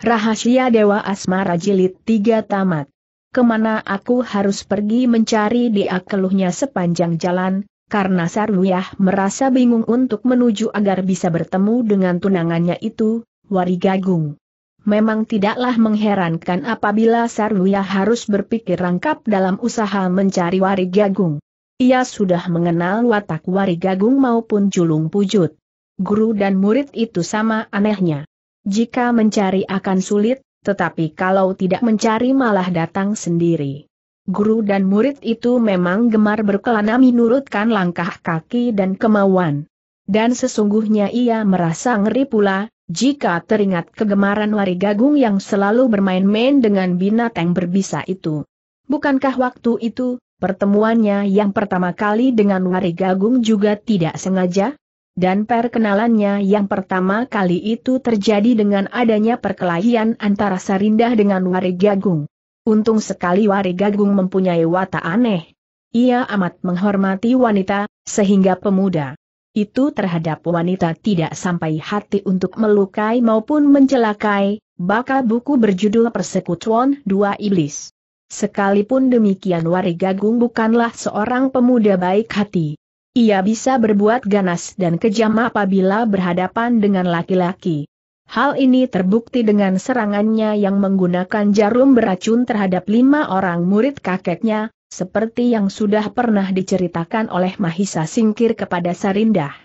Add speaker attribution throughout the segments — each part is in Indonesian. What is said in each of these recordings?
Speaker 1: Rahasia Dewa Asmara Jilid 3 tamat. Ke mana aku harus pergi mencari dia keluhnya sepanjang jalan, karena Saruyah merasa bingung untuk menuju agar bisa bertemu dengan tunangannya itu, Warigagung. Memang tidaklah mengherankan apabila Saruyah harus berpikir rangkap dalam usaha mencari Warigagung. Ia sudah mengenal watak Warigagung maupun Julung Pujut guru dan murid itu sama anehnya. Jika mencari akan sulit, tetapi kalau tidak mencari malah datang sendiri. Guru dan murid itu memang gemar berkelana menurutkan langkah kaki dan kemauan. Dan sesungguhnya ia merasa ngeri pula, jika teringat kegemaran Warigagung yang selalu bermain-main dengan binatang berbisa itu. Bukankah waktu itu, pertemuannya yang pertama kali dengan Warigagung juga tidak sengaja? Dan perkenalannya yang pertama kali itu terjadi dengan adanya perkelahian antara Sarindah dengan Warigagung. Untung sekali Warigagung mempunyai watak aneh. Ia amat menghormati wanita, sehingga pemuda itu terhadap wanita tidak sampai hati untuk melukai maupun mencelakai, baka buku berjudul Persekutuan Dua Iblis. Sekalipun demikian Warigagung bukanlah seorang pemuda baik hati. Ia bisa berbuat ganas dan kejam apabila berhadapan dengan laki-laki. Hal ini terbukti dengan serangannya yang menggunakan jarum beracun terhadap lima orang murid kakeknya, seperti yang sudah pernah diceritakan oleh Mahisa Singkir kepada Sarindah.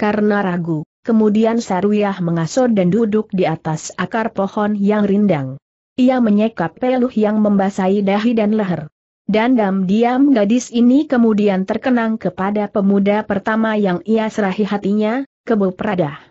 Speaker 1: Karena ragu, kemudian Saruyah mengasor dan duduk di atas akar pohon yang rindang. Ia menyekap peluh yang membasahi dahi dan leher. Dan diam gadis ini kemudian terkenang kepada pemuda pertama yang ia serahi hatinya, Kebo Pradah.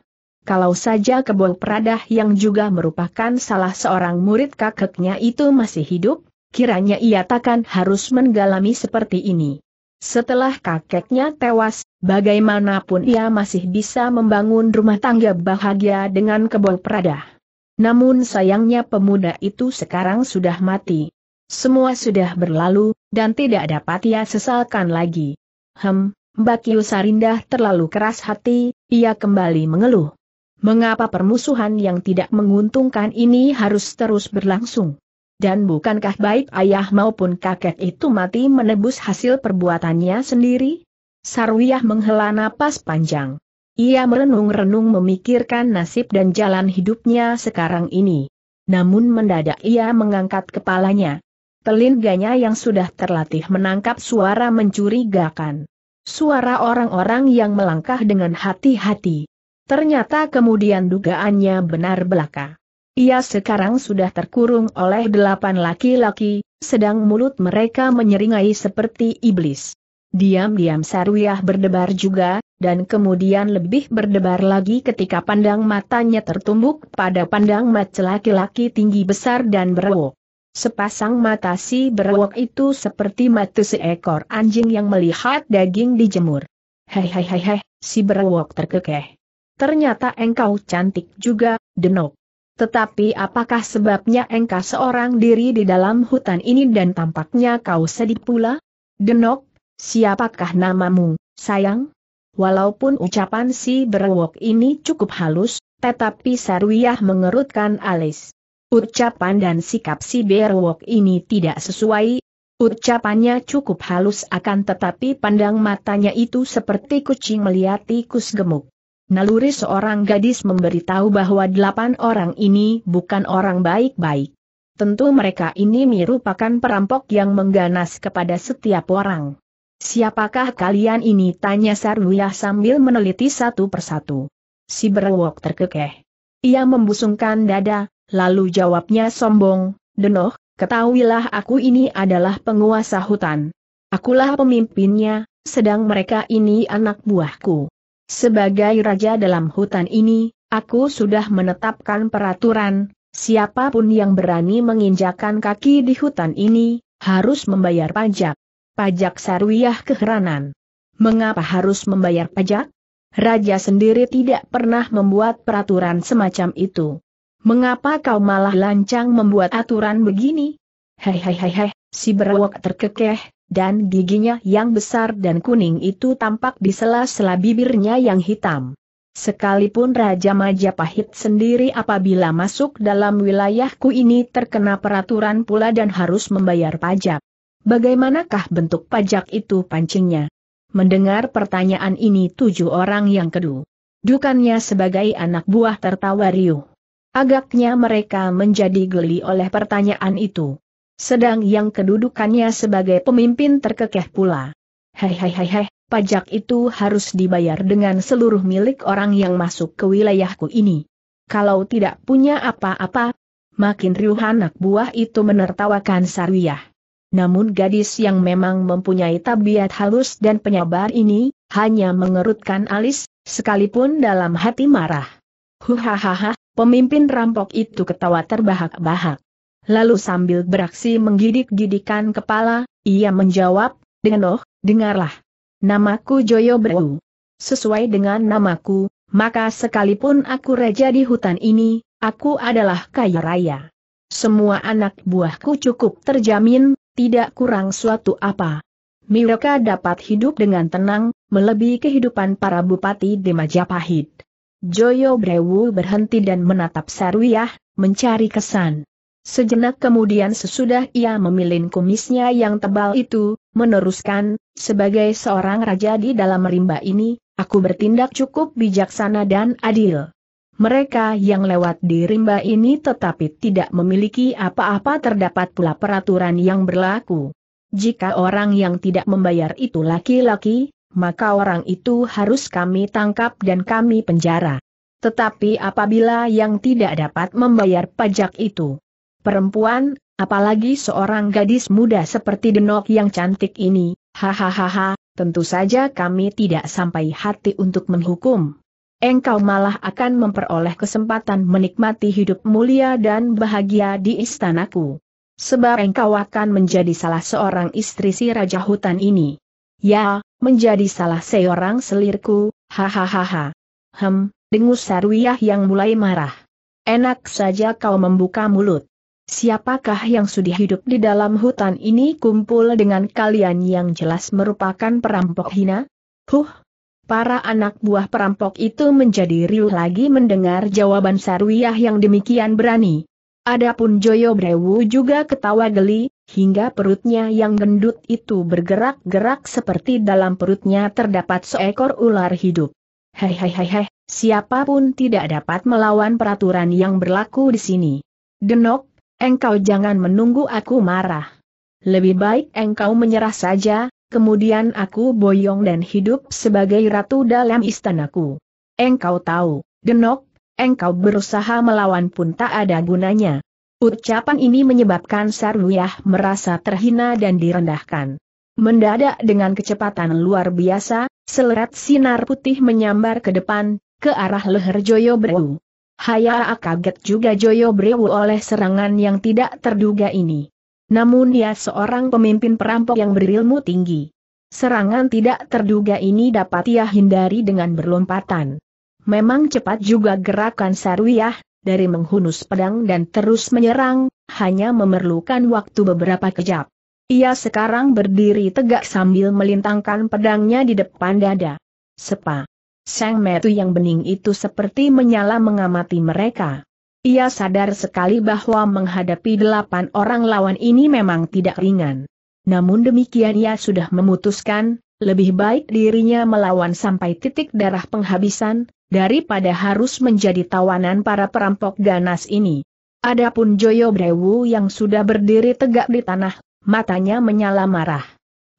Speaker 1: Kalau saja Kebo Pradah yang juga merupakan salah seorang murid kakeknya itu masih hidup, kiranya ia takkan harus menggalami seperti ini. Setelah kakeknya tewas, bagaimanapun ia masih bisa membangun rumah tangga bahagia dengan Kebo Pradah. Namun sayangnya pemuda itu sekarang sudah mati. Semua sudah berlalu, dan tidak dapat ia sesalkan lagi. Hem, Mbak Sarindah terlalu keras hati, ia kembali mengeluh. Mengapa permusuhan yang tidak menguntungkan ini harus terus berlangsung? Dan bukankah baik ayah maupun kakek itu mati menebus hasil perbuatannya sendiri? Sarwiyah menghela napas panjang. Ia merenung-renung memikirkan nasib dan jalan hidupnya sekarang ini. Namun mendadak ia mengangkat kepalanya. Telinganya yang sudah terlatih menangkap suara mencurigakan. Suara orang-orang yang melangkah dengan hati-hati. Ternyata kemudian dugaannya benar belaka. Ia sekarang sudah terkurung oleh delapan laki-laki, sedang mulut mereka menyeringai seperti iblis. Diam-diam Sarwiyah berdebar juga, dan kemudian lebih berdebar lagi ketika pandang matanya tertumbuk pada pandang mata laki-laki tinggi besar dan berwok. Sepasang mata si berwok itu seperti mata seekor anjing yang melihat daging dijemur. Hei hei hei hei, si berwok terkekeh. Ternyata engkau cantik juga, Denok. Tetapi apakah sebabnya engkau seorang diri di dalam hutan ini dan tampaknya kau sedih pula? Denok, siapakah namamu, sayang? Walaupun ucapan si berwok ini cukup halus, tetapi Sarwiyah mengerutkan alis. Ucapan dan sikap si Berwok ini tidak sesuai. Ucapannya cukup halus akan tetapi pandang matanya itu seperti kucing melihat tikus gemuk. Naluri seorang gadis memberitahu bahwa delapan orang ini bukan orang baik-baik. Tentu mereka ini merupakan perampok yang mengganas kepada setiap orang. Siapakah kalian ini? Tanya Sarwiyah sambil meneliti satu persatu. Si berwok terkekeh. Ia membusungkan dada, Lalu jawabnya sombong, Denoh, ketahuilah aku ini adalah penguasa hutan. Akulah pemimpinnya, sedang mereka ini anak buahku. Sebagai raja dalam hutan ini, aku sudah menetapkan peraturan, siapa pun yang berani menginjakan kaki di hutan ini, harus membayar pajak. Pajak Sarwiyah keheranan. Mengapa harus membayar pajak? Raja sendiri tidak pernah membuat peraturan semacam itu. Mengapa kau malah lancang membuat aturan begini? Hei hei hei hei, si berwok terkekeh, dan giginya yang besar dan kuning itu tampak di sela-sela bibirnya yang hitam. Sekalipun Raja Majapahit sendiri apabila masuk dalam wilayahku ini terkena peraturan pula dan harus membayar pajak. Bagaimanakah bentuk pajak itu pancingnya? Mendengar pertanyaan ini tujuh orang yang kedua. Dukannya sebagai anak buah tertawa riuh. Agaknya mereka menjadi geli oleh pertanyaan itu. Sedang yang kedudukannya sebagai pemimpin terkekeh pula. Hei, pajak itu harus dibayar dengan seluruh milik orang yang masuk ke wilayahku ini. Kalau tidak punya apa-apa, makin riuh anak buah itu menertawakan Sarwiyah. Namun gadis yang memang mempunyai tabiat halus dan penyabar ini, hanya mengerutkan alis, sekalipun dalam hati marah. Huhahaha, pemimpin rampok itu ketawa terbahak-bahak. Lalu sambil beraksi menggidik-gidikan kepala, ia menjawab, dengan oh, dengarlah. Namaku Joyo Brewu. Sesuai dengan namaku, maka sekalipun aku raja di hutan ini, aku adalah kaya raya. Semua anak buahku cukup terjamin, tidak kurang suatu apa. Mereka dapat hidup dengan tenang, melebihi kehidupan para bupati di Majapahit. Joyo Brewu berhenti dan menatap Sarwiyah, mencari kesan. Sejenak kemudian sesudah ia memilin kumisnya yang tebal itu, meneruskan, sebagai seorang raja di dalam rimba ini, aku bertindak cukup bijaksana dan adil. Mereka yang lewat di rimba ini tetapi tidak memiliki apa-apa terdapat pula peraturan yang berlaku. Jika orang yang tidak membayar itu laki-laki, maka orang itu harus kami tangkap dan kami penjara. Tetapi apabila yang tidak dapat membayar pajak itu, perempuan, apalagi seorang gadis muda seperti Denok yang cantik ini, hahaha, tentu saja kami tidak sampai hati untuk menghukum engkau malah akan memperoleh kesempatan menikmati hidup mulia dan bahagia di istanaku. Sebab engkau akan menjadi salah seorang istri si Raja Hutan ini. Ya, menjadi salah seorang selirku, hahaha. Hem, dengus Sarwiyah yang mulai marah. Enak saja kau membuka mulut. Siapakah yang sudah hidup di dalam hutan ini kumpul dengan kalian yang jelas merupakan perampok hina? Huh, Para anak buah perampok itu menjadi riuh lagi mendengar jawaban Sarwiyah yang demikian berani. Adapun Joyo Brewu juga ketawa geli, hingga perutnya yang gendut itu bergerak-gerak seperti dalam perutnya terdapat seekor ular hidup. Hei, siapa pun tidak dapat melawan peraturan yang berlaku di sini. Denok, engkau jangan menunggu aku marah. Lebih baik engkau menyerah saja, kemudian aku boyong dan hidup sebagai ratu dalam istanaku. Engkau tahu, Denok, engkau berusaha melawan pun tak ada gunanya. Ucapan ini menyebabkan Sarwiyah merasa terhina dan direndahkan. Mendadak dengan kecepatan luar biasa, selerat sinar putih menyambar ke depan, ke arah leher Joyo Brewu. Haya kaget juga Joyo Brewu oleh serangan yang tidak terduga ini. Namun dia seorang pemimpin perampok yang berilmu tinggi. Serangan tidak terduga ini dapat ia hindari dengan berlompatan. Memang cepat juga gerakan Sarwiyah, dari menghunus pedang dan terus menyerang, hanya memerlukan waktu beberapa kejap. Ia sekarang berdiri tegak sambil melintangkan pedangnya di depan dada. Sepa. Sang metu yang bening itu seperti menyala mengamati mereka. Ia sadar sekali bahwa menghadapi delapan orang lawan ini memang tidak ringan. Namun demikian ia sudah memutuskan, lebih baik dirinya melawan sampai titik darah penghabisan, daripada harus menjadi tawanan para perampok ganas ini. Adapun Joyo Brewu yang sudah berdiri tegak di tanah, matanya menyala marah.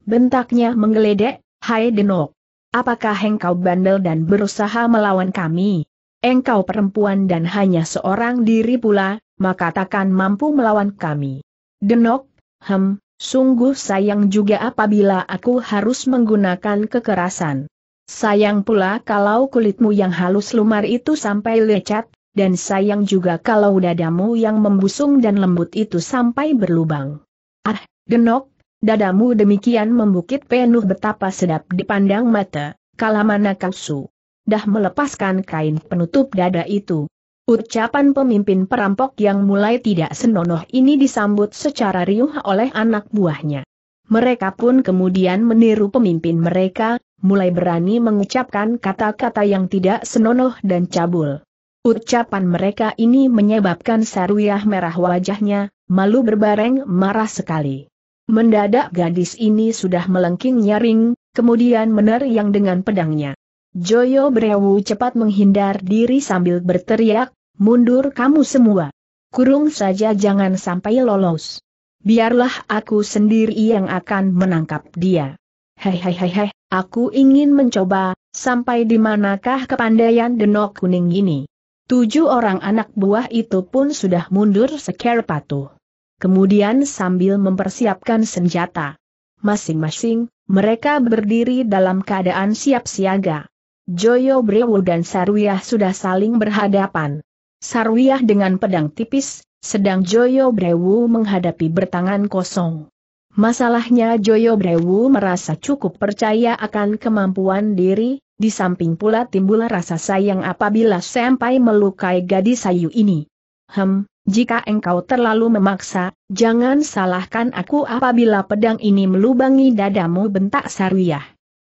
Speaker 1: Bentaknya menggeledek, Hai Denok. Apakah engkau bandel dan berusaha melawan kami? engkau perempuan dan hanya seorang diri pula, maka takkan mampu melawan kami. Denok, hem, sungguh sayang juga apabila aku harus menggunakan kekerasan. Sayang pula kalau kulitmu yang halus lumar itu sampai lecet, dan sayang juga kalau dadamu yang membusung dan lembut itu sampai berlubang. Ah, Denok, dadamu demikian membukit penuh betapa sedap dipandang mata, kalamana kausu dah melepaskan kain penutup dada itu. Ucapan pemimpin perampok yang mulai tidak senonoh ini disambut secara riuh oleh anak buahnya. Mereka pun kemudian meniru pemimpin mereka, mulai berani mengucapkan kata-kata yang tidak senonoh dan cabul. Ucapan mereka ini menyebabkan Sarwiyah merah wajahnya, malu berbareng marah sekali. Mendadak gadis ini sudah melengking nyaring, kemudian menerjang dengan pedangnya. Joyo Brewu cepat menghindar diri sambil berteriak, mundur kamu semua. Kurung saja jangan sampai lolos. Biarlah aku sendiri yang akan menangkap dia. Hei hei hei hei, aku ingin mencoba, sampai di manakah kepandaian denok kuning ini. Tujuh orang anak buah itu pun sudah mundur seker patuh. Kemudian sambil mempersiapkan senjata. Masing-masing, mereka berdiri dalam keadaan siap siaga. Joyo Brewu dan Sarwiyah sudah saling berhadapan. Sarwiyah dengan pedang tipis, sedang Joyo Brewu menghadapi bertangan kosong. Masalahnya Joyo Brewu merasa cukup percaya akan kemampuan diri, di samping pula timbul rasa sayang apabila sampai melukai gadis sayu ini. Hem, jika engkau terlalu memaksa, jangan salahkan aku apabila pedang ini melubangi dadamu bentak Sarwiyah.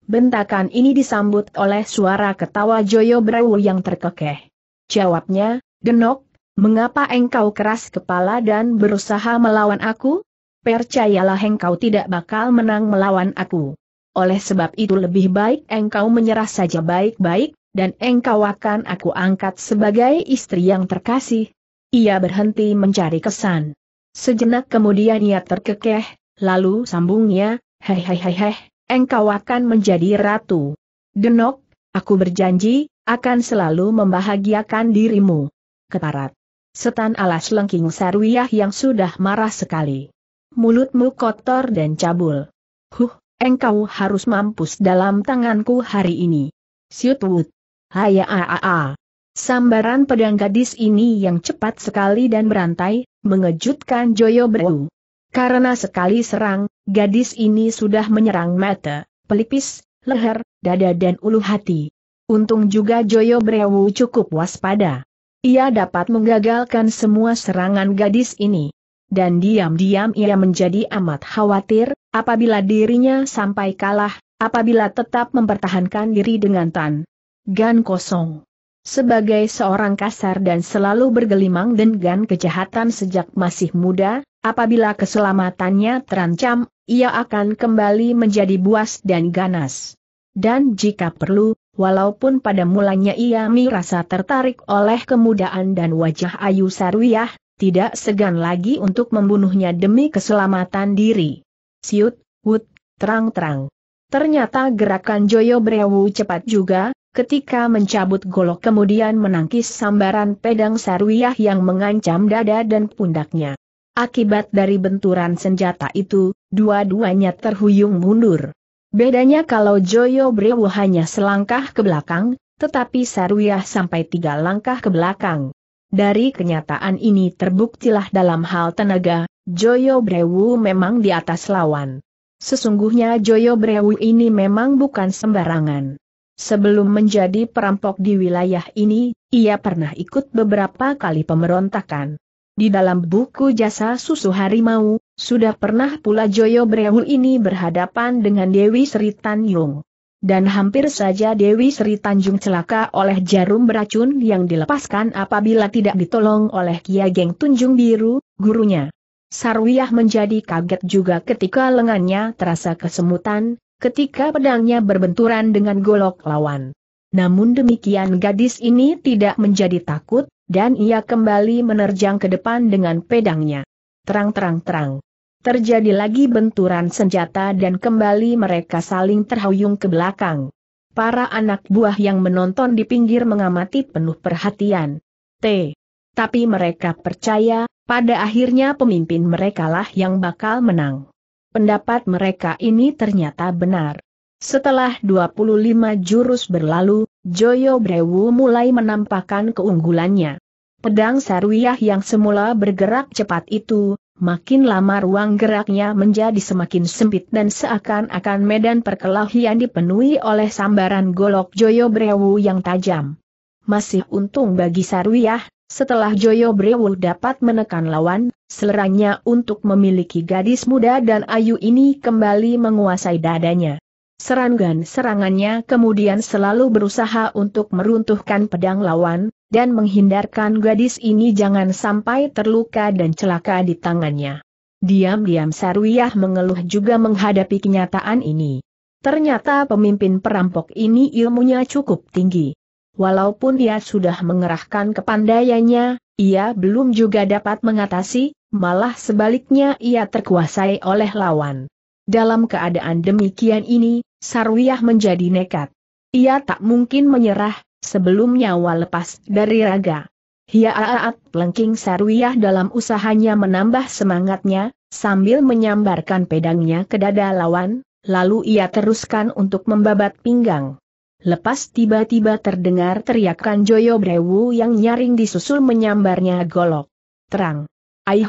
Speaker 1: Bentakan ini disambut oleh suara ketawa Joyo Brewu yang terkekeh. Jawabnya, Genok, mengapa engkau keras kepala dan berusaha melawan aku? Percayalah engkau tidak bakal menang melawan aku. Oleh sebab itu lebih baik engkau menyerah saja baik-baik, dan engkau akan aku angkat sebagai istri yang terkasih. Ia berhenti mencari kesan. Sejenak kemudian ia terkekeh, lalu sambungnya, hei, engkau akan menjadi ratu. Genok, aku berjanji, akan selalu membahagiakan dirimu keparat. Setan alas lengking Sarwiyah yang sudah marah sekali. Mulutmu kotor dan cabul. Huh, engkau harus mampus dalam tanganku hari ini. Siutwut. Haya a. Sambaran pedang gadis ini yang cepat sekali dan berantai, mengejutkan Joyo Breu. Karena sekali serang, gadis ini sudah menyerang mata, pelipis, leher, dada dan ulu hati. Untung juga Joyo Brewu cukup waspada. Ia dapat menggagalkan semua serangan gadis ini. Dan diam-diam ia menjadi amat khawatir, apabila dirinya sampai kalah, apabila tetap mempertahankan diri dengan tan. Gan kosong. Sebagai seorang kasar dan selalu bergelimang dengan kejahatan sejak masih muda, apabila keselamatannya terancam, ia akan kembali menjadi buas dan ganas. Dan jika perlu, Walaupun pada mulanya ia merasa tertarik oleh kemudaan dan wajah Ayu Sarwiyah, tidak segan lagi untuk membunuhnya demi keselamatan diri. Siut, wut, terang-terang. Ternyata gerakan Joyo Brewu cepat juga, ketika mencabut golok kemudian menangkis sambaran pedang Sarwiyah yang mengancam dada dan pundaknya. Akibat dari benturan senjata itu, dua-duanya terhuyung mundur. Bedanya kalau Joyo Brewu hanya selangkah ke belakang, tetapi Sarwiyah sampai tiga langkah ke belakang. Dari kenyataan ini terbuktilah dalam hal tenaga, Joyo Brewu memang di atas lawan. Sesungguhnya Joyo Brewu ini memang bukan sembarangan. Sebelum menjadi perampok di wilayah ini, ia pernah ikut beberapa kali pemberontakan. Di dalam buku jasa susu harimau, sudah pernah pula Joyo Brewu ini berhadapan dengan Dewi Sri Tanjung. Dan hampir saja Dewi Sri Tanjung celaka oleh jarum beracun yang dilepaskan apabila tidak ditolong oleh Kia Geng Tunjung Biru, gurunya. Sarwiyah menjadi kaget juga ketika lengannya terasa kesemutan, ketika pedangnya berbenturan dengan golok lawan. Namun demikian gadis ini tidak menjadi takut, dan ia kembali menerjang ke depan dengan pedangnya. Terang-terang-terang. Terjadi lagi benturan senjata dan kembali mereka saling terhuyung ke belakang. Para anak buah yang menonton di pinggir mengamati penuh perhatian. T. Tapi mereka percaya, pada akhirnya pemimpin merekalah yang bakal menang. Pendapat mereka ini ternyata benar. Setelah 25 jurus berlalu, Joyo Brewu mulai menampakkan keunggulannya. Pedang Sarwiyah yang semula bergerak cepat itu, makin lama ruang geraknya menjadi semakin sempit dan seakan-akan medan perkelahian dipenuhi oleh sambaran golok Joyo Brewu yang tajam. Masih untung bagi Sarwiyah, setelah Joyo Brewu dapat menekan lawan, seleranya untuk memiliki gadis muda dan ayu ini kembali menguasai dadanya. Serangan-serangannya kemudian selalu berusaha untuk meruntuhkan pedang lawan, dan menghindarkan gadis ini jangan sampai terluka dan celaka di tangannya. Diam-diam Sarwiyah mengeluh juga menghadapi kenyataan ini. Ternyata pemimpin perampok ini ilmunya cukup tinggi. Walaupun ia sudah mengerahkan kepandaiannya, ia belum juga dapat mengatasi, malah sebaliknya ia terkuasai oleh lawan. Dalam keadaan demikian ini, Sarwiyah menjadi nekat. Ia tak mungkin menyerah, sebelum nyawa lepas dari raga. Hiaat pelengking Sarwiyah dalam usahanya menambah semangatnya, sambil menyambarkan pedangnya ke dada lawan, lalu ia teruskan untuk membabat pinggang. Lepas tiba-tiba terdengar teriakan Joyo Brewu yang nyaring disusul menyambarnya golok. Terang. Aih,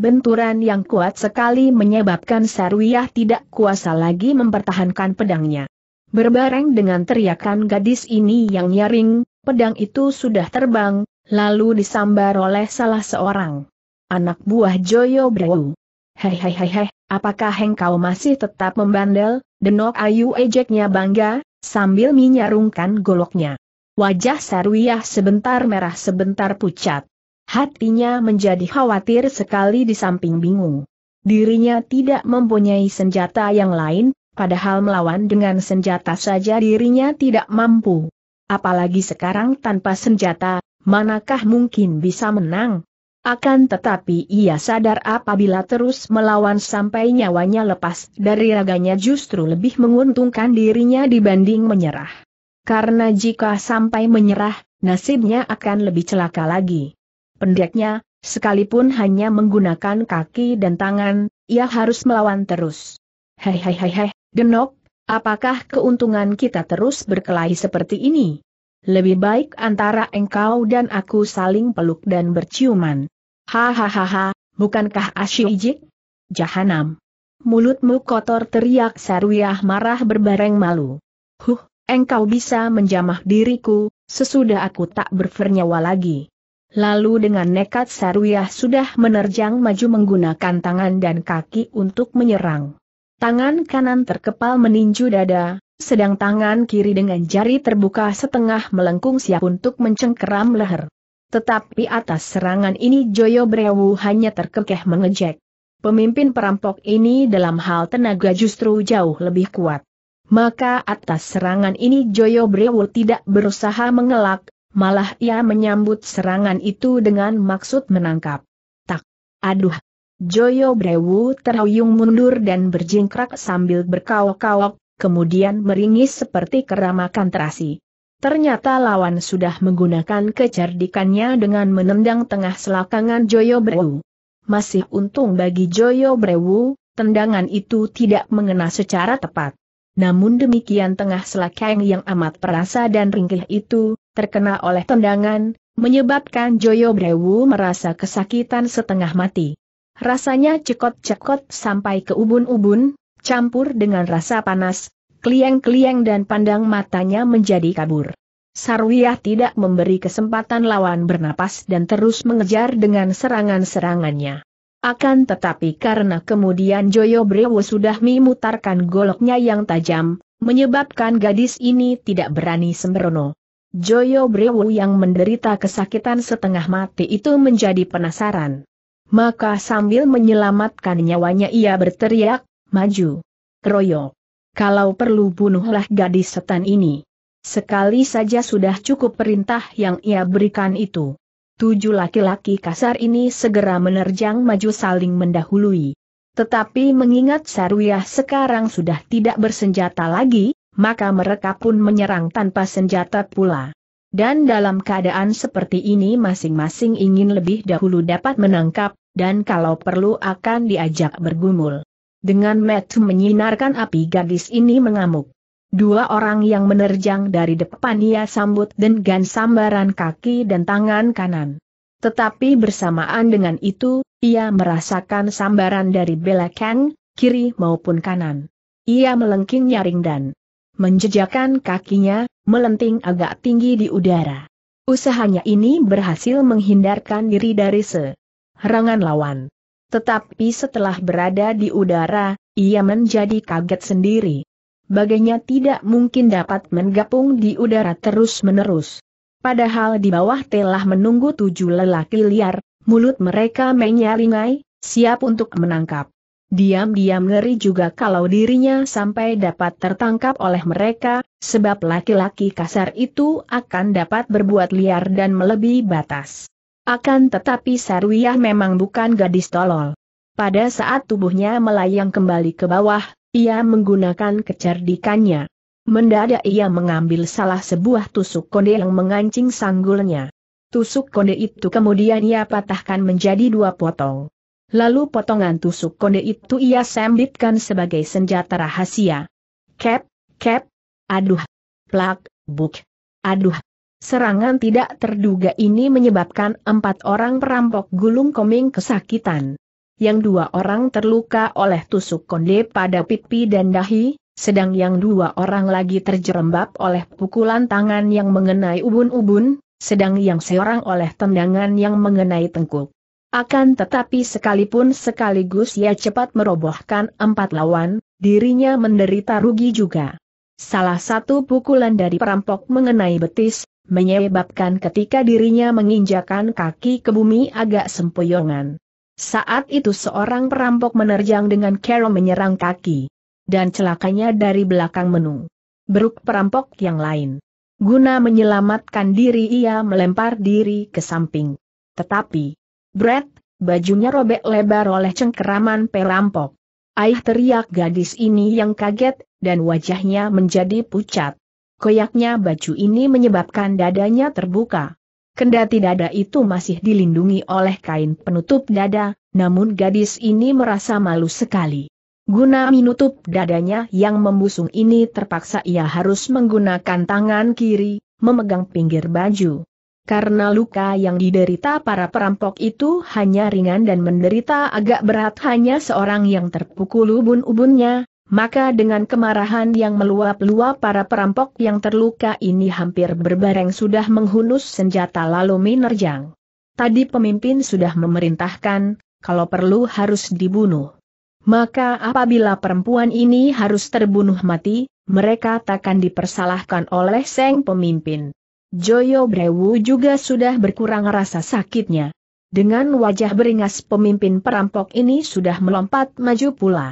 Speaker 1: Benturan yang kuat sekali menyebabkan Sarwiyah tidak kuasa lagi mempertahankan pedangnya. Berbareng dengan teriakan gadis ini yang nyaring, pedang itu sudah terbang, lalu disambar oleh salah seorang anak buah Joyo Brewu. Hei hei hei hei, apakah engkau masih tetap membandel? Denok Ayu ejeknya bangga, sambil menyarungkan goloknya. Wajah Sarwiyah sebentar merah sebentar pucat. Hatinya menjadi khawatir sekali di samping bingung. Dirinya tidak mempunyai senjata yang lain, padahal melawan dengan senjata saja dirinya tidak mampu. Apalagi sekarang tanpa senjata, manakah mungkin bisa menang? Akan tetapi ia sadar apabila terus melawan sampai nyawanya lepas dari raganya justru lebih menguntungkan dirinya dibanding menyerah. Karena jika sampai menyerah, nasibnya akan lebih celaka lagi. Pendeknya, sekalipun hanya menggunakan kaki dan tangan, ia harus melawan terus. Hei hei hei hei, Genok, apakah keuntungan kita terus berkelahi seperti ini? Lebih baik antara engkau dan aku saling peluk dan berciuman. Hahaha, bukankah asyik? Jahanam. Mulutmu kotor teriak Sarwiyah marah berbareng malu. Huh, engkau bisa menjamah diriku, sesudah aku tak bernyawa lagi. Lalu dengan nekat Sarwiyah sudah menerjang maju menggunakan tangan dan kaki untuk menyerang. Tangan kanan terkepal meninju dada, sedang tangan kiri dengan jari terbuka setengah melengkung siap untuk mencengkeram leher. Tetapi atas serangan ini Joyo Brewu hanya terkekeh mengejek. Pemimpin perampok ini dalam hal tenaga justru jauh lebih kuat. Maka atas serangan ini Joyo Brewu tidak berusaha mengelak, malah ia menyambut serangan itu dengan maksud menangkap. Tak, aduh. Joyo Brewu terhuyung mundur dan berjingkrak sambil berkawak-kawak, kemudian meringis seperti keramakan terasi. Ternyata lawan sudah menggunakan kecerdikannya dengan menendang tengah selakangan Joyo Brewu. Masih untung bagi Joyo Brewu, tendangan itu tidak mengena secara tepat. Namun demikian tengah selakang yang amat perasa dan ringkih itu, terkena oleh tendangan, menyebabkan Joyo Brewu merasa kesakitan setengah mati. Rasanya cekot-cekot sampai ke ubun-ubun, campur dengan rasa panas, klieng-klieng dan pandang matanya menjadi kabur. Sarwiyah tidak memberi kesempatan lawan bernapas dan terus mengejar dengan serangan-serangannya. Akan tetapi karena kemudian Joyo Brewo sudah memutarkan goloknya yang tajam, menyebabkan gadis ini tidak berani sembrono. Joyo Brewu yang menderita kesakitan setengah mati itu menjadi penasaran. Maka sambil menyelamatkan nyawanya ia berteriak, maju. Keroyok. Kalau perlu bunuhlah gadis setan ini. Sekali saja sudah cukup perintah yang ia berikan itu. Tujuh laki-laki kasar ini segera menerjang maju saling mendahului. Tetapi mengingat Sarwiyah sekarang sudah tidak bersenjata lagi, maka mereka pun menyerang tanpa senjata pula. Dan dalam keadaan seperti ini masing-masing ingin lebih dahulu dapat menangkap, dan kalau perlu akan diajak bergumul. Dengan metu menyinarkan api gadis ini mengamuk. Dua orang yang menerjang dari depan ia sambut dengan sambaran kaki dan tangan kanan. Tetapi bersamaan dengan itu, ia merasakan sambaran dari belakang, kiri maupun kanan. Ia melengking nyaring dan menjejakkan kakinya, melenting agak tinggi di udara. Usahanya ini berhasil menghindarkan diri dari serangan lawan. Tetapi setelah berada di udara, ia menjadi kaget sendiri. Bagainya tidak mungkin dapat menggapung di udara terus-menerus. Padahal di bawah telah menunggu tujuh lelaki liar, mulut mereka menyaringai, siap untuk menangkap. Diam-diam ngeri juga kalau dirinya sampai dapat tertangkap oleh mereka, sebab laki-laki kasar itu akan dapat berbuat liar dan melebihi batas. Akan tetapi Sarwiyah memang bukan gadis tolol. Pada saat tubuhnya melayang kembali ke bawah, ia menggunakan kecerdikannya. Mendadak ia mengambil salah sebuah tusuk konde yang mengancing sanggulnya. Tusuk konde itu kemudian ia patahkan menjadi dua potong. Lalu potongan tusuk konde itu ia sembitkan sebagai senjata rahasia. Kep, kep, aduh, plak, buk, aduh. Serangan tidak terduga ini menyebabkan empat orang perampok gulung koming kesakitan. Yang dua orang terluka oleh tusuk konde pada pipi dan dahi, sedang yang dua orang lagi terjerembab oleh pukulan tangan yang mengenai ubun-ubun, sedang yang seorang oleh tendangan yang mengenai tengkuk. Akan tetapi sekalipun sekaligus ia cepat merobohkan empat lawan, dirinya menderita rugi juga. Salah satu pukulan dari perampok mengenai betis, menyebabkan ketika dirinya menginjakan kaki ke bumi agak sempoyongan. Saat itu seorang perampok menerjang dengan kero menyerang kaki. Dan celakanya dari belakang menung. Beruk perampok yang lain. Guna menyelamatkan diri ia melempar diri ke samping. Tetapi, Brett, bajunya robek lebar oleh cengkeraman perampok. Aih teriak gadis ini yang kaget, dan wajahnya menjadi pucat. Koyaknya baju ini menyebabkan dadanya terbuka. Kendati dada itu masih dilindungi oleh kain penutup dada, namun gadis ini merasa malu sekali. Guna menutup dadanya yang membusung ini terpaksa ia harus menggunakan tangan kiri, memegang pinggir baju. Karena luka yang diderita para perampok itu hanya ringan dan menderita agak berat hanya seorang yang terpukul ubun-ubunnya, maka dengan kemarahan yang meluap-luap para perampok yang terluka ini hampir berbareng sudah menghunus senjata lalu minerjang. Tadi pemimpin sudah memerintahkan, kalau perlu harus dibunuh. Maka apabila perempuan ini harus terbunuh mati, mereka takkan dipersalahkan oleh seng pemimpin. Joyo Brewu juga sudah berkurang rasa sakitnya. Dengan wajah beringas pemimpin perampok ini sudah melompat maju pula.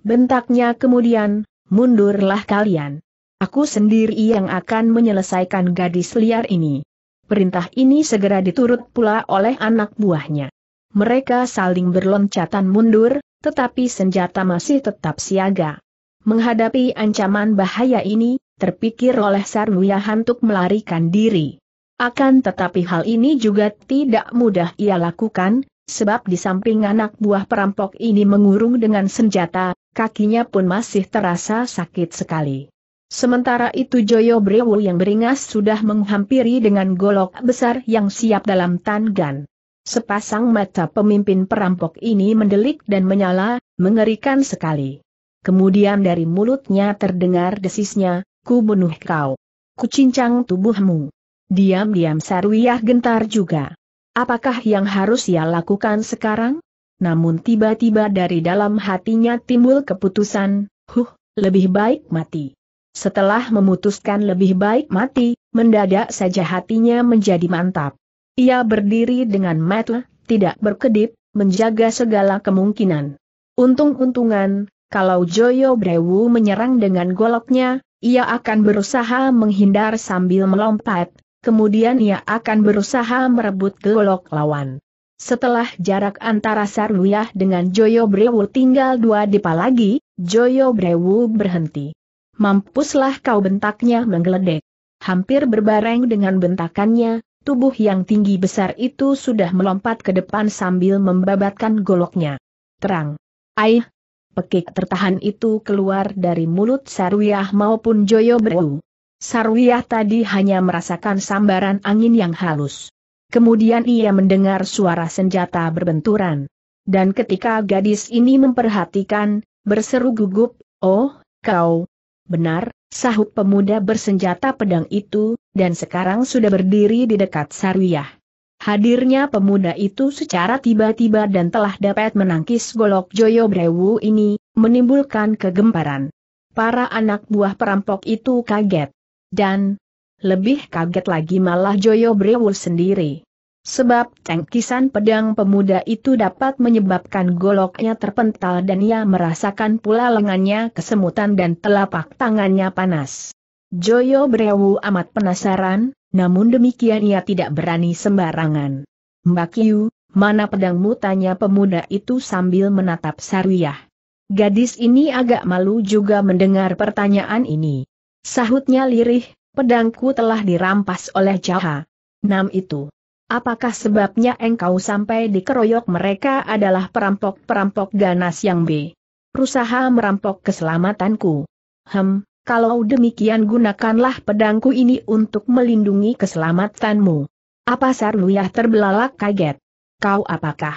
Speaker 1: Bentaknya kemudian, mundurlah kalian. Aku sendiri yang akan menyelesaikan gadis liar ini. Perintah ini segera diturut pula oleh anak buahnya. Mereka saling berloncatan mundur, tetapi senjata masih tetap siaga. Menghadapi ancaman bahaya ini, terpikir oleh Sarwiyah untuk melarikan diri. Akan tetapi hal ini juga tidak mudah ia lakukan, sebab di samping anak buah perampok ini mengurung dengan senjata, kakinya pun masih terasa sakit sekali. Sementara itu Joyo Brewu yang beringas sudah menghampiri dengan golok besar yang siap dalam tangan. Sepasang mata pemimpin perampok ini mendelik dan menyala, mengerikan sekali. Kemudian dari mulutnya terdengar desisnya, ku bunuh kau. Ku cincang tubuhmu. Diam-diam Sarwiyah gentar juga. Apakah yang harus ia lakukan sekarang? Namun tiba-tiba dari dalam hatinya timbul keputusan, huh, lebih baik mati. Setelah memutuskan lebih baik mati, mendadak saja hatinya menjadi mantap. Ia berdiri dengan mata, tidak berkedip, menjaga segala kemungkinan. Untung-untungan, kalau Joyo Brewu menyerang dengan goloknya, ia akan berusaha menghindar sambil melompat, kemudian ia akan berusaha merebut golok lawan. Setelah jarak antara Sarwiyah dengan Joyo Brewu tinggal dua dipa lagi, Joyo Brewu berhenti. Mampuslah kau bentaknya menggeledek. Hampir berbareng dengan bentakannya, tubuh yang tinggi besar itu sudah melompat ke depan sambil membabatkan goloknya. Terang. Aih, pekik tertahan itu keluar dari mulut Sarwiyah maupun Joyo Breu. Sarwiyah tadi hanya merasakan sambaran angin yang halus. Kemudian ia mendengar suara senjata berbenturan. Dan ketika gadis ini memperhatikan, berseru gugup, Oh, kau, benar, sahut pemuda bersenjata pedang itu, dan sekarang sudah berdiri di dekat Sarwiyah. Hadirnya pemuda itu secara tiba-tiba dan telah dapat menangkis golok Joyo Brewu ini, menimbulkan kegemparan. Para anak buah perampok itu kaget. Dan, lebih kaget lagi malah Joyo Brewul sendiri. Sebab tangkisan pedang pemuda itu dapat menyebabkan goloknya terpental dan ia merasakan pula lengannya kesemutan dan telapak tangannya panas. Joyo Brewu amat penasaran, namun demikian ia tidak berani sembarangan. Mbak Yu, mana pedangmu tanya pemuda itu sambil menatap Sarwiyah. Gadis ini agak malu juga mendengar pertanyaan ini. Sahutnya lirih, pedangku telah dirampas oleh Jaha. Nam itu. Apakah sebabnya engkau sampai dikeroyok mereka adalah perampok-perampok ganas yang B. Berusaha merampok keselamatanku. Hem, kalau demikian gunakanlah pedangku ini untuk melindungi keselamatanmu. Apa Sarluyah terbelalak kaget? Kau apakah?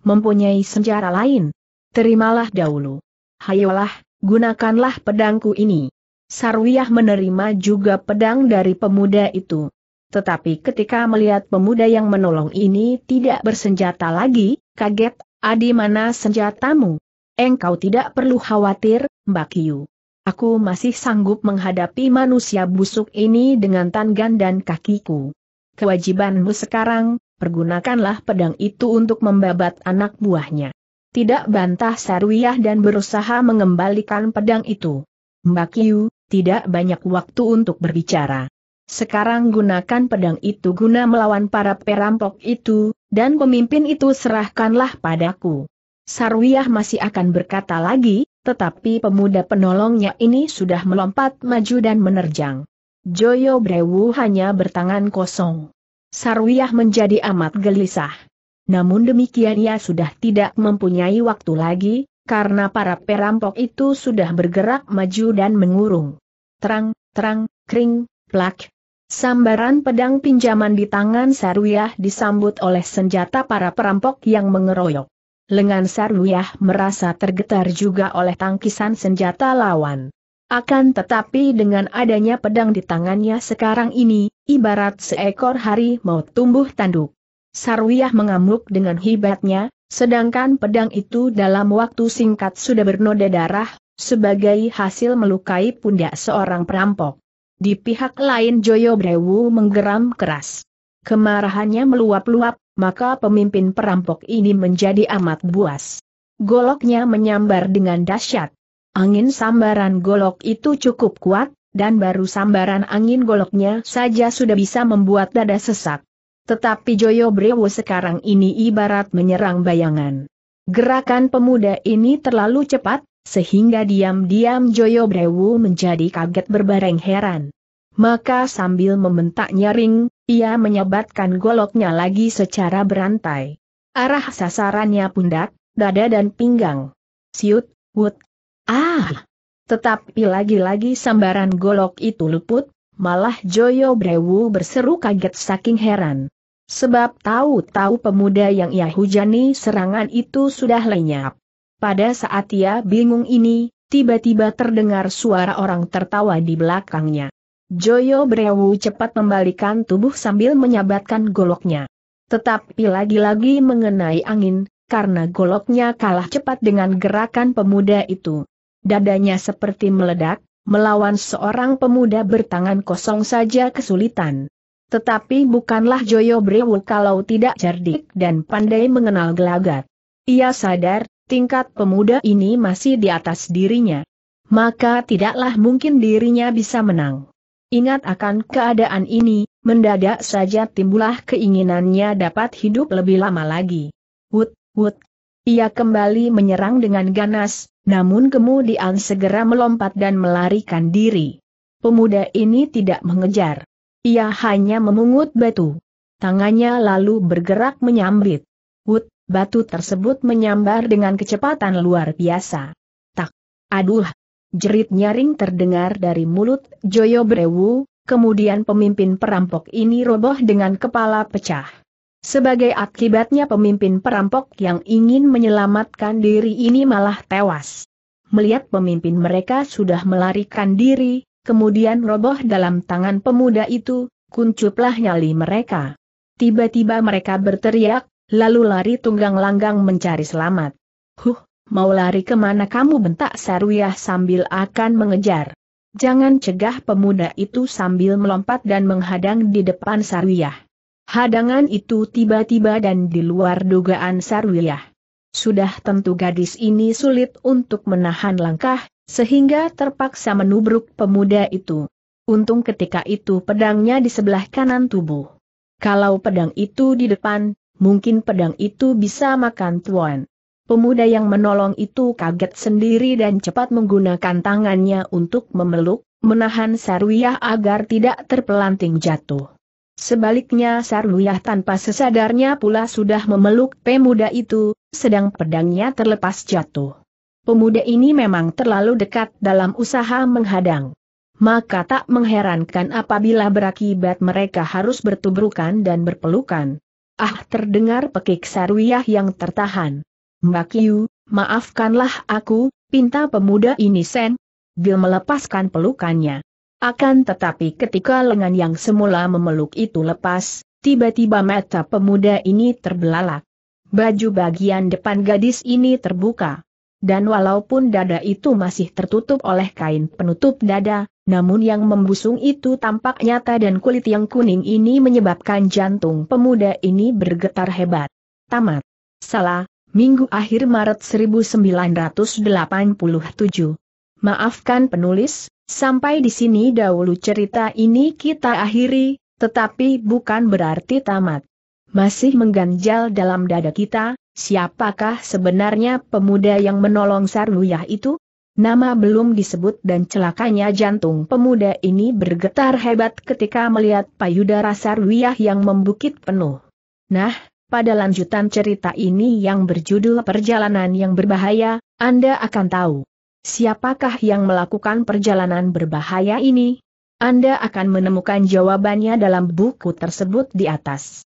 Speaker 1: Mempunyai senjata lain? Terimalah dahulu. Hayolah, gunakanlah pedangku ini. Sarwiyah menerima juga pedang dari pemuda itu. Tetapi ketika melihat pemuda yang menolong ini tidak bersenjata lagi, kaget, adi mana senjatamu? Engkau tidak perlu khawatir, Mbak Yu. Aku masih sanggup menghadapi manusia busuk ini dengan tangan dan kakiku. Kewajibanmu sekarang, pergunakanlah pedang itu untuk membabat anak buahnya. Tidak bantah Sarwiyah dan berusaha mengembalikan pedang itu. Mbak Yu, tidak banyak waktu untuk berbicara. Sekarang gunakan pedang itu guna melawan para perampok itu, dan pemimpin itu serahkanlah padaku. Sarwiyah masih akan berkata lagi, tetapi pemuda penolongnya ini sudah melompat maju dan menerjang. Joyo Brewu hanya bertangan kosong. Sarwiyah menjadi amat gelisah. Namun demikian ia sudah tidak mempunyai waktu lagi, karena para perampok itu sudah bergerak maju dan mengurung. Terang, terang, kring, plak. Sambaran pedang pinjaman di tangan Sarwiyah disambut oleh senjata para perampok yang mengeroyok lengan Sarwiyah merasa tergetar juga oleh tangkisan senjata lawan. Akan tetapi dengan adanya pedang di tangannya sekarang ini, ibarat seekor hari mau tumbuh tanduk. Sarwiyah mengamuk dengan hebatnya, sedangkan pedang itu dalam waktu singkat sudah bernoda darah, sebagai hasil melukai pundak seorang perampok. Di pihak lain Joyo Brewu menggeram keras. Kemarahannya meluap-luap, maka pemimpin perampok ini menjadi amat buas. Goloknya menyambar dengan dahsyat. Angin sambaran golok itu cukup kuat, dan baru sambaran angin goloknya saja sudah bisa membuat dada sesak. Tetapi Joyo Brewo sekarang ini ibarat menyerang bayangan. Gerakan pemuda ini terlalu cepat, sehingga diam-diam Joyo Brewu menjadi kaget berbareng heran. Maka sambil membentak nyaring, ia menyebatkan goloknya lagi secara berantai. Arah sasarannya pundak, dada dan pinggang. Siut, wut. Ah! Tetapi lagi-lagi sambaran golok itu luput, malah Joyo Brewu berseru kaget saking heran. Sebab tahu-tahu pemuda yang ia hujani serangan itu sudah lenyap. Pada saat ia bingung ini, tiba-tiba terdengar suara orang tertawa di belakangnya. Joyo Brewu cepat membalikan tubuh sambil menyabatkan goloknya. Tetapi lagi-lagi mengenai angin, karena goloknya kalah cepat dengan gerakan pemuda itu. Dadanya seperti meledak, melawan seorang pemuda bertangan kosong saja kesulitan. Tetapi bukanlah Joyo Brewu kalau tidak cerdik dan pandai mengenal gelagat. Ia sadar, tingkat pemuda ini masih di atas dirinya. Maka tidaklah mungkin dirinya bisa menang. Ingat akan keadaan ini, mendadak saja timbullah keinginannya dapat hidup lebih lama lagi. Wut, wut. Ia kembali menyerang dengan ganas, namun kemudian segera melompat dan melarikan diri. Pemuda ini tidak mengejar. Ia hanya memungut batu. Tangannya lalu bergerak menyambit. Batu tersebut menyambar dengan kecepatan luar biasa. Tak, aduh, Jerit nyaring terdengar dari mulut Joyo Brewu, kemudian pemimpin perampok ini roboh dengan kepala pecah. Sebagai akibatnya pemimpin perampok yang ingin menyelamatkan diri ini malah tewas. Melihat pemimpin mereka sudah melarikan diri, kemudian roboh dalam tangan pemuda itu, kuncuplah nyali mereka. Tiba-tiba mereka berteriak, lalu lari tunggang langgang mencari selamat. Huh, mau lari ke mana kamu bentak Sarwiyah sambil akan mengejar. Jangan cegah pemuda itu sambil melompat dan menghadang di depan Sarwiyah. Hadangan itu tiba-tiba dan di luar dugaan Sarwiyah. Sudah tentu gadis ini sulit untuk menahan langkah, sehingga terpaksa menubruk pemuda itu. Untung ketika itu pedangnya di sebelah kanan tubuh. Kalau pedang itu di depan, mungkin pedang itu bisa makan tuan. Pemuda yang menolong itu kaget sendiri dan cepat menggunakan tangannya untuk memeluk, menahan Sarwiyah agar tidak terpelanting jatuh. Sebaliknya Sarwiyah tanpa sesadarnya pula sudah memeluk pemuda itu, sedang pedangnya terlepas jatuh. Pemuda ini memang terlalu dekat dalam usaha menghadang. Maka tak mengherankan apabila berakibat mereka harus bertubrukan dan berpelukan. Ah terdengar pekik Sarwiyah yang tertahan. Mbak Yu, maafkanlah aku, pinta pemuda ini Sen. Bil melepaskan pelukannya. Akan tetapi ketika lengan yang semula memeluk itu lepas, tiba-tiba mata pemuda ini terbelalak. Baju bagian depan gadis ini terbuka. Dan walaupun dada itu masih tertutup oleh kain penutup dada, namun yang membusung itu tampak nyata dan kulit yang kuning ini menyebabkan jantung pemuda ini bergetar hebat. Tamat. Salah, Minggu akhir Maret 1987. Maafkan penulis, Sampai di sini dahulu cerita ini kita akhiri, tetapi bukan berarti tamat. Masih mengganjal dalam dada kita, siapakah sebenarnya pemuda yang menolong Sarwiyah itu? Nama belum disebut dan celakanya jantung pemuda ini bergetar hebat ketika melihat payudara Sarwiyah yang membukit penuh. Nah, pada lanjutan cerita ini yang berjudul Perjalanan yang Berbahaya, Anda akan tahu. Siapakah yang melakukan perjalanan berbahaya ini? Anda akan menemukan jawabannya dalam buku tersebut di atas.